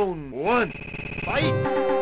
Round one. Fight!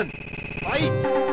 One. Fight!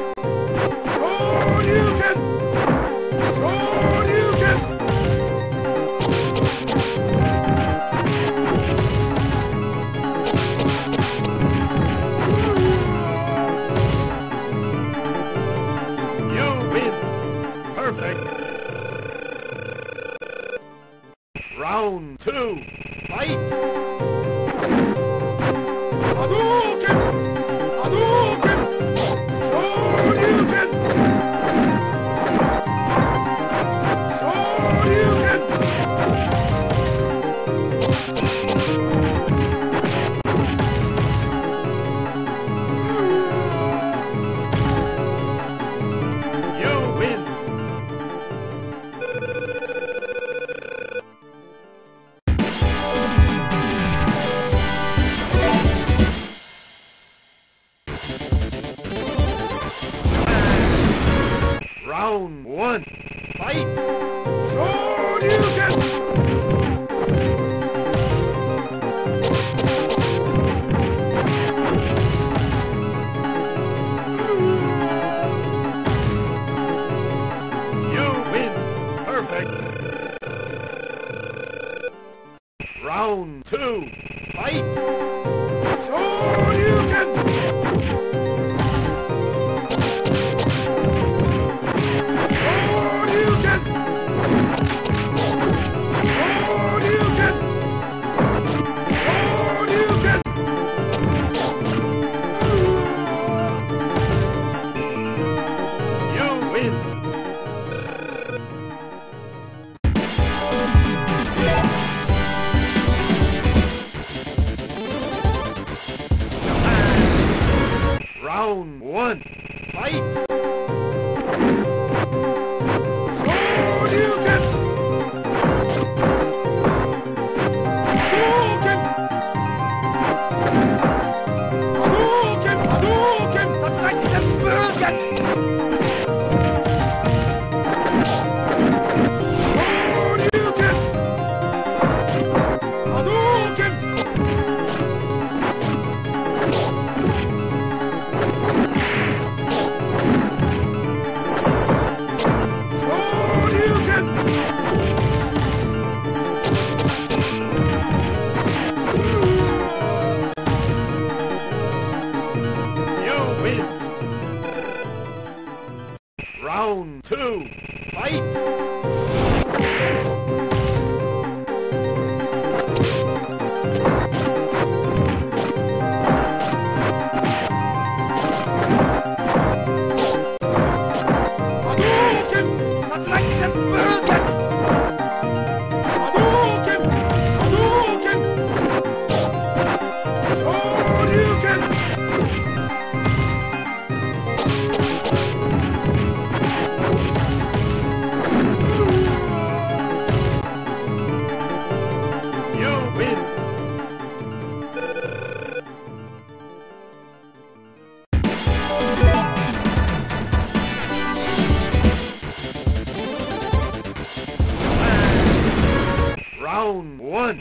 Round one.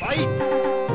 Fight!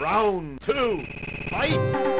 Round two. Fight.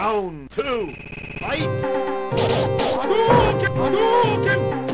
Round two, fight! Hadouken! Hadouken!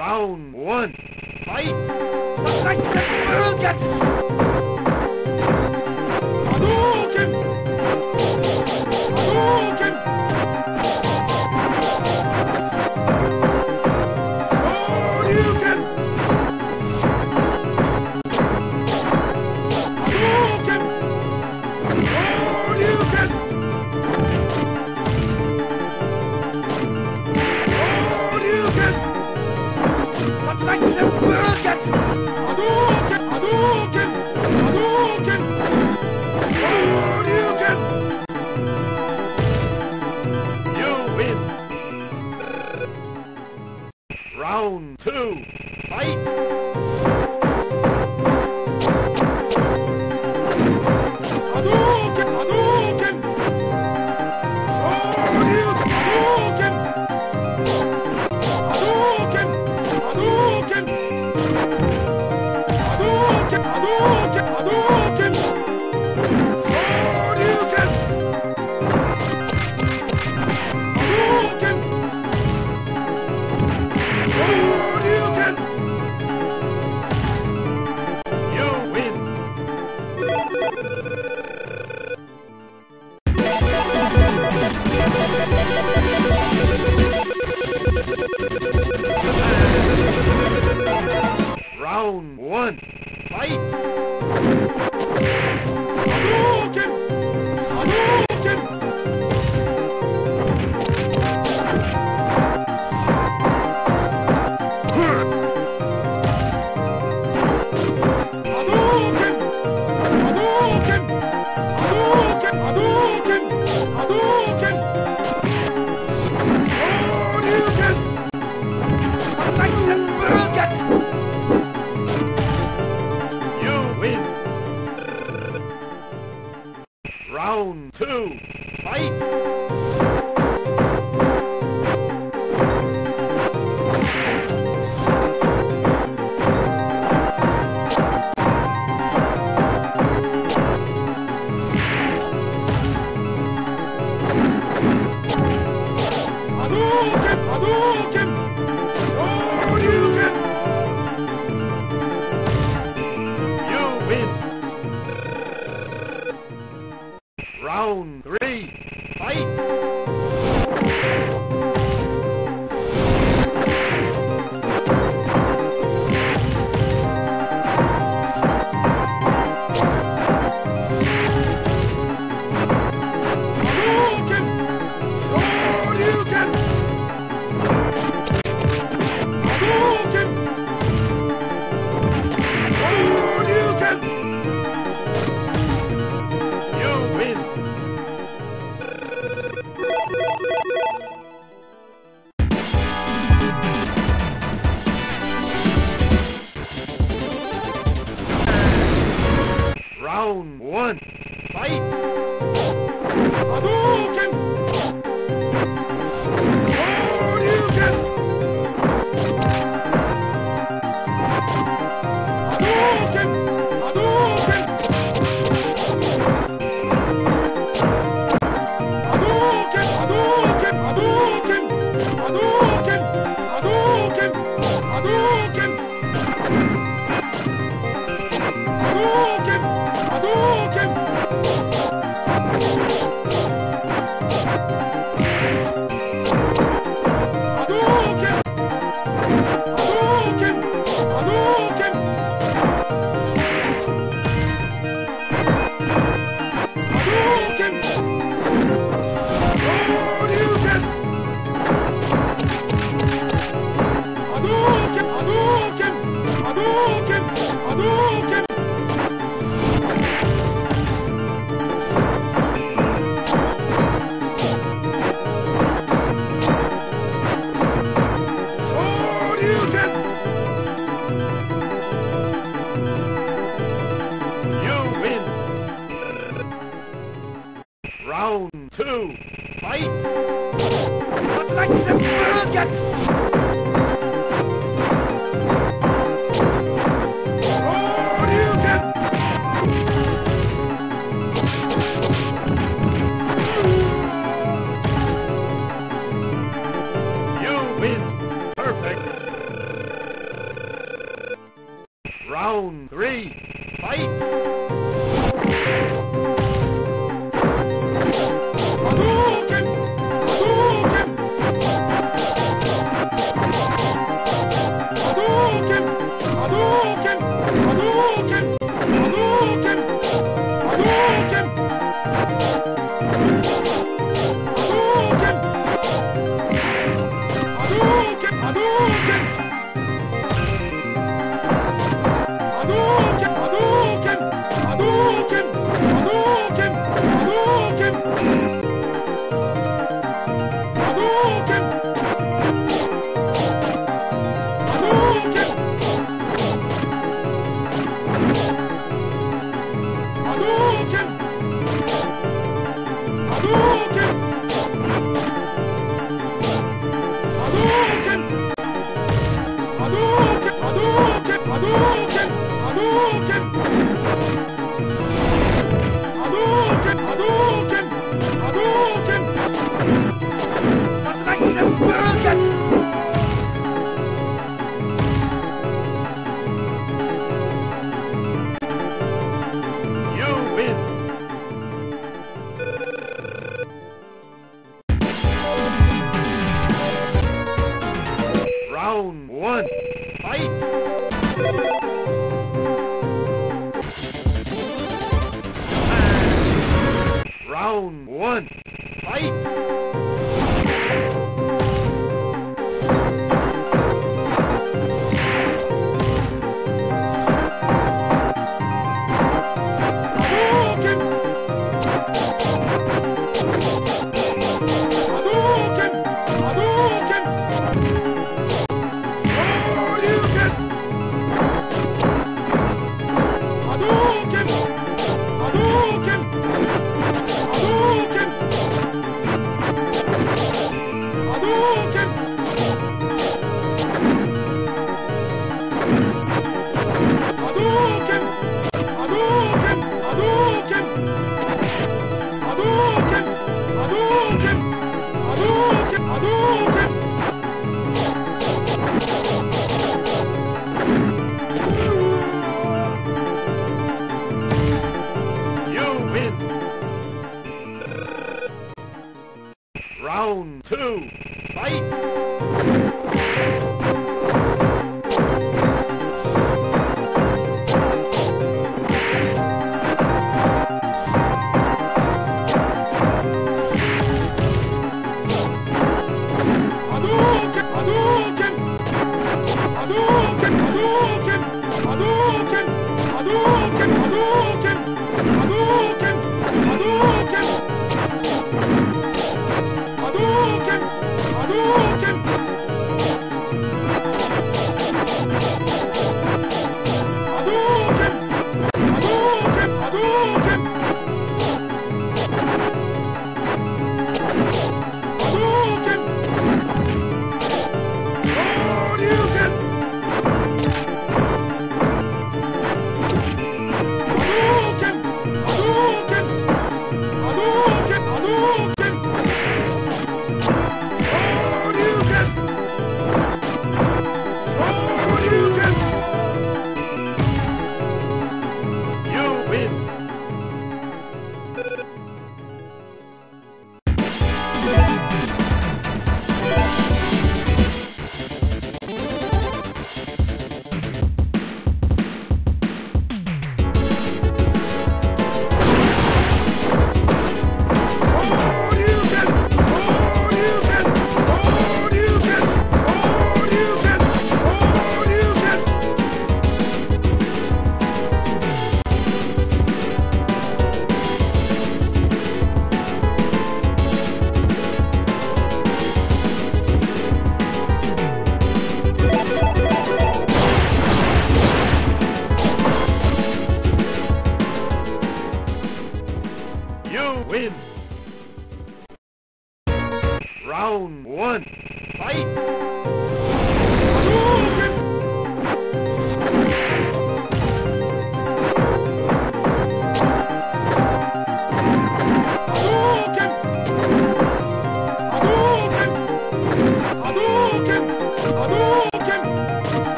Round one. Fight! dunque, ma dunque!